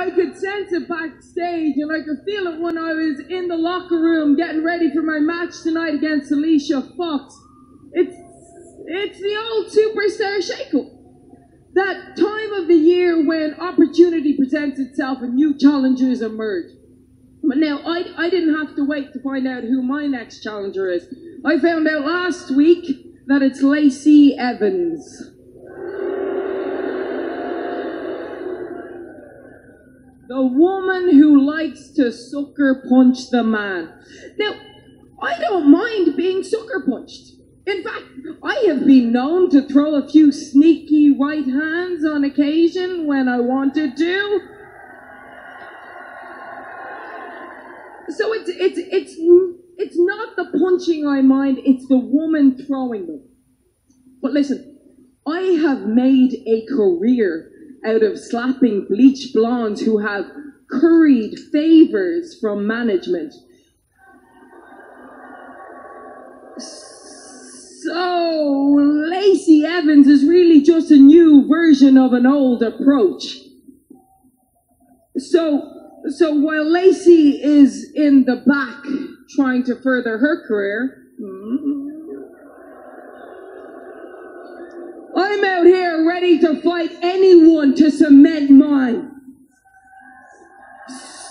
I could sense it backstage, and I could feel it when I was in the locker room getting ready for my match tonight against Alicia Fox. It's it's the old superstar shakeup. That time of the year when opportunity presents itself and new challengers emerge. But now, I, I didn't have to wait to find out who my next challenger is. I found out last week that it's Lacey Evans. The woman who likes to sucker punch the man. Now, I don't mind being sucker punched. In fact, I have been known to throw a few sneaky right hands on occasion when I wanted to. So it's it's it's it's not the punching I mind, it's the woman throwing them. But listen, I have made a career out of slapping bleach blondes who have curried favors from management. So, Lacey Evans is really just a new version of an old approach. So, so while Lacey is in the back trying to further her career, I'm out here ready to anyone to cement mine.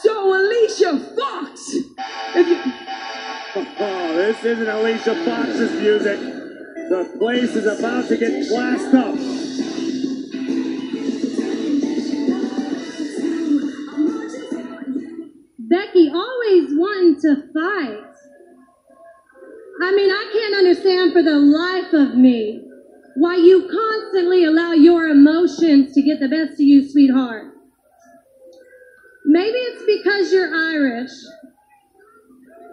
So, Alicia Fox, if you, Oh, this isn't Alicia Fox's music. The place is about to get glassed up. Becky always wanting to fight. I mean, I can't understand for the life of me why you constantly allow your emotions to get the best of you, sweetheart. Maybe it's because you're Irish.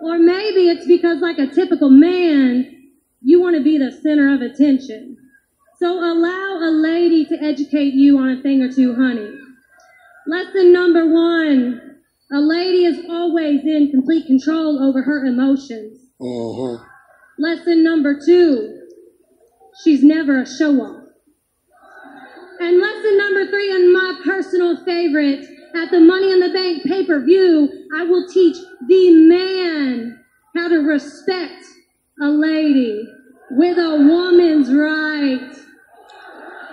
Or maybe it's because, like a typical man, you want to be the center of attention. So allow a lady to educate you on a thing or two, honey. Lesson number one a lady is always in complete control over her emotions. Uh-huh. Lesson number two she's never a show off. And lesson number three, and my personal favorite, at the Money in the Bank pay per view, I will teach the man how to respect a lady with a woman's right.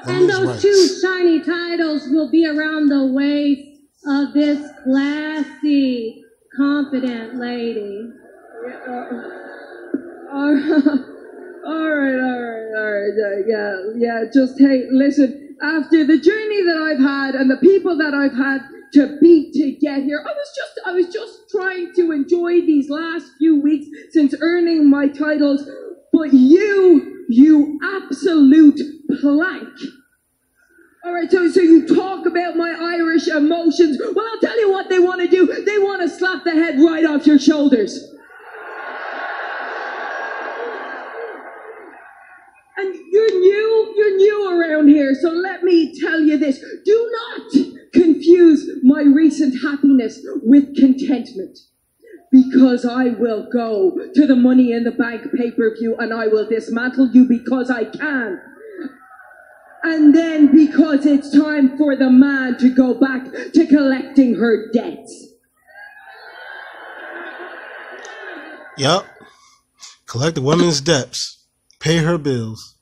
And those rights. two shiny titles will be around the waist of this classy, confident lady. Uh, uh, all right, all right, all right, uh, yeah, yeah. Just hey, listen. After the journey that I've had and the people that I've had to beat to get here, I was just, I was just trying to enjoy these last few weeks since earning my titles. But you, you absolute plank. All right, so so you talk about my Irish emotions. Well, I'll tell you what they want to do. They want to slap the head right off your shoulders. And you're new, you're new around here, so let me tell you this. Do not confuse my recent happiness with contentment. Because I will go to the Money in the Bank pay-per-view and I will dismantle you because I can. And then because it's time for the man to go back to collecting her debts. Yep. Collect the woman's debts. Pay her bills.